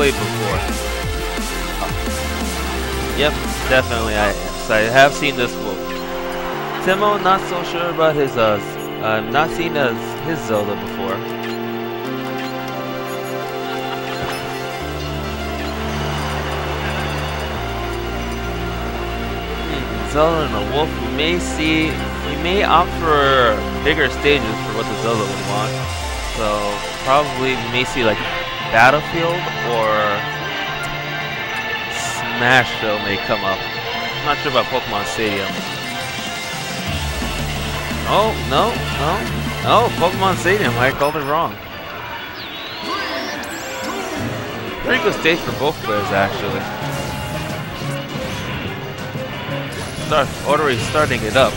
played before. Yep, definitely I so I have seen this wolf. Tinmo, not so sure about his uh, I've not seen uh, his Zelda before. Hmm, Zelda and a wolf, we may see, we may opt for bigger stages for what the Zelda would want. So probably we may see like Battlefield or Smashville may come up. I'm not sure about Pokemon Stadium. Oh, no, no, no, Pokemon Stadium, I called it wrong. Pretty good stage for both players, actually. Start, already starting it up.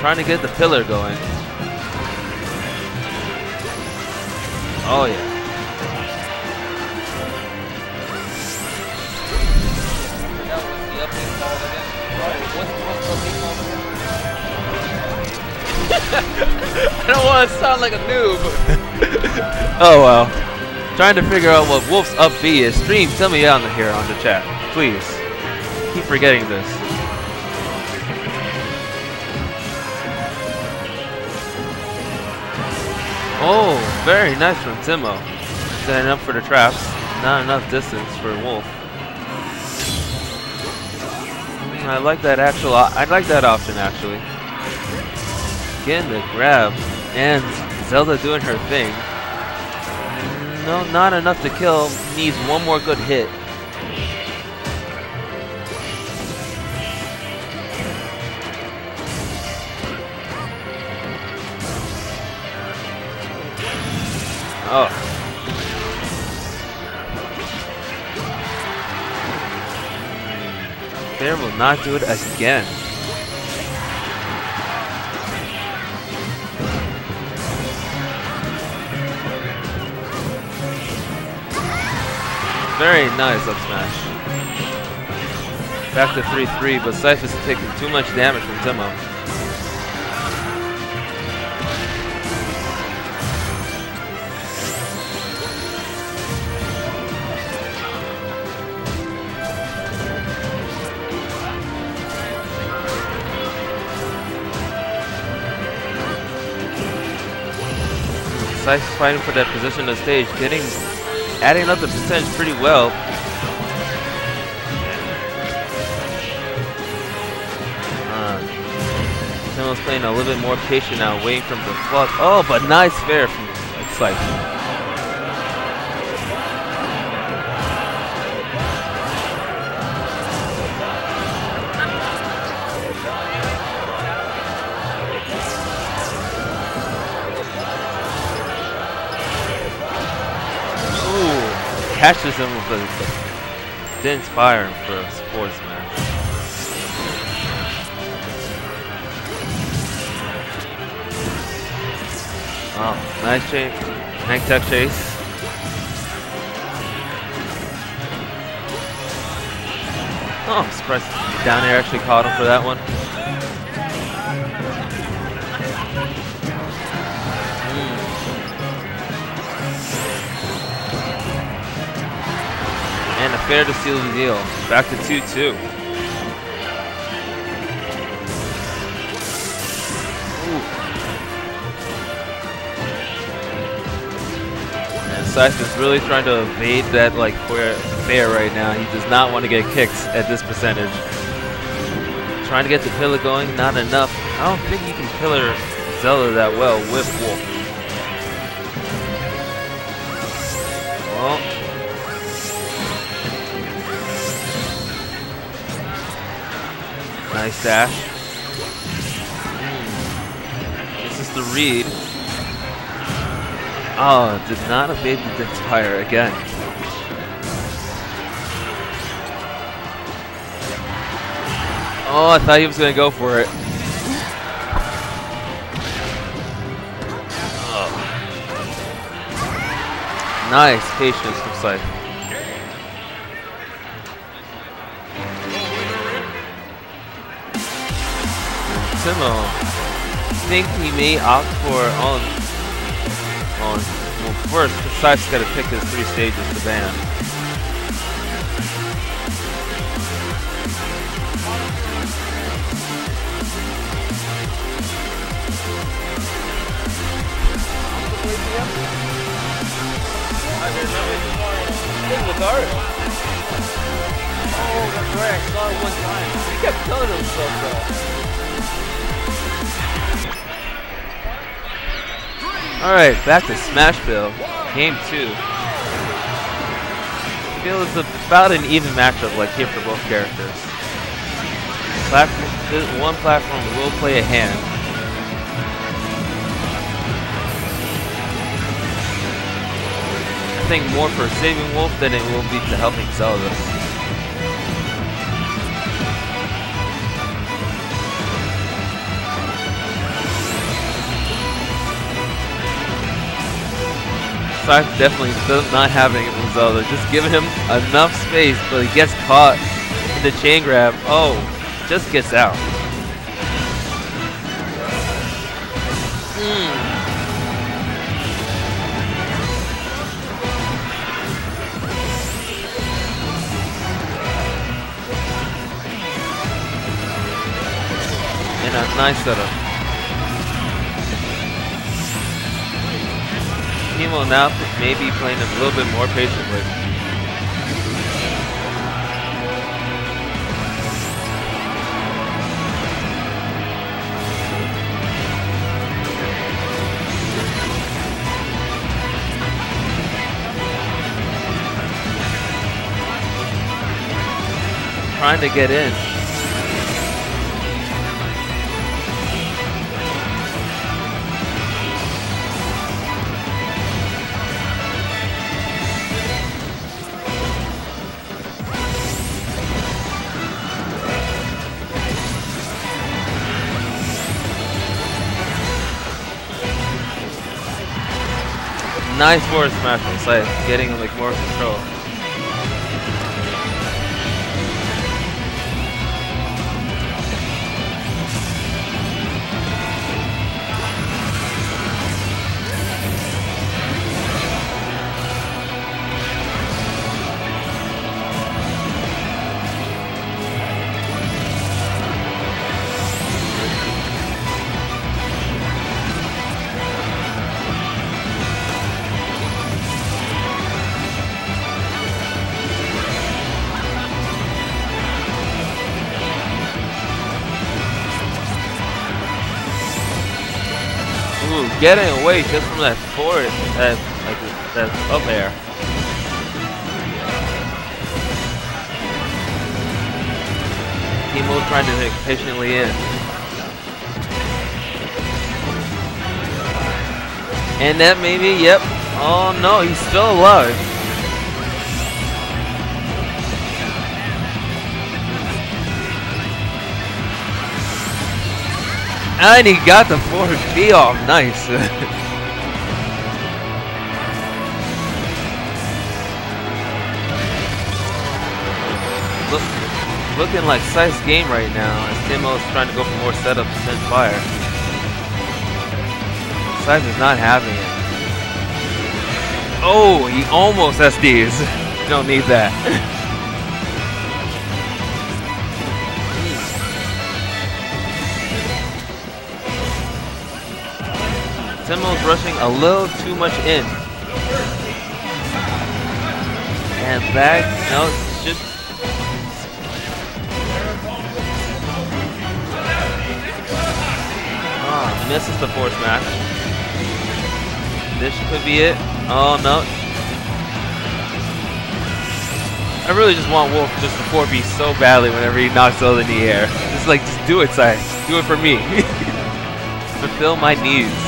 Trying to get the pillar going. Oh yeah. I don't want to sound like a noob. oh well. Trying to figure out what Wolf's up B is. Stream, tell me on here on the chat. Please. Keep forgetting this. Oh, very nice from Tinmo. Setting up for the traps. Not enough distance for Wolf. Mm, I like that actual. I like that option actually. Getting the grab and Zelda doing her thing. Mm, no, not enough to kill. Needs one more good hit. Oh. Fair will not do it again. Very nice up smash. Back to 3-3, but Scythe is taking too much damage from Tinmo. Scythe fighting for that position on the stage, getting, adding up the percentage pretty well. Uh, playing a little bit more patient now, waiting for the flood. Oh, but nice fair from Scythe. Catches him with a, Din's Fire for a sports match. Oh, nice chase. Hank tech chase. Oh, I'm surprised down air actually caught him for that one. And a fair to seal the deal. Back to 2-2. And Scythe is really trying to evade that like fair right now. He does not want to get kicks at this percentage. Trying to get the pillar going, not enough. I don't think you can pillar Zelda that well with Wolf. Well, Nice dash. This is the read. Oh, did not evade the Din's Fire again. Oh, I thought he was going to go for it. Oh. Nice patience from Scythe. Tinmo think he may opt for on on first, Scythe's got to pick his three stages to ban. Oh, that's right. I saw it one time. He kept killing himself though. Alright, back to Smashville. Game two. I feel it's about an even matchup like here for both characters. Platform, one platform will play a hand. I think more for saving Wolf than it will be to helping Zelda. Definitely does not having it from Zelda. Just giving him enough space, but he gets caught in the chain grab. Oh, just gets out. Hmm. nice setup. Tinmo now maybe playing a little bit more patiently. Trying to get in. Nice forward smash on side, getting like more control. Getting away just from that forward, that like that up air. Tinmo trying to hit patiently in. And that maybe, yep. Oh no, he's still alive. And he got the forward B off. Nice. Look, looking like Scythe's game right now as Tinmo is trying to go for more setups send fire. Scythe is not having it. Oh, he almost SDs. Don't need that. Tinmo's rushing a little too much in. And back, no, just... Ah, misses the force match. This could be it. Oh, no. I really just want Wolf just to 4B so badly whenever he knocks out in the air. Just like, just do it, Sai. Do it for me. Fulfill my needs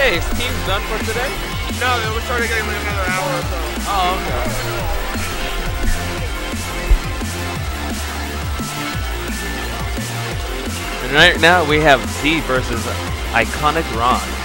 Hey, is team's done for today? No, we're starting getting like another hour or so. Oh, okay. And right now we have Z versus Iconic Ron.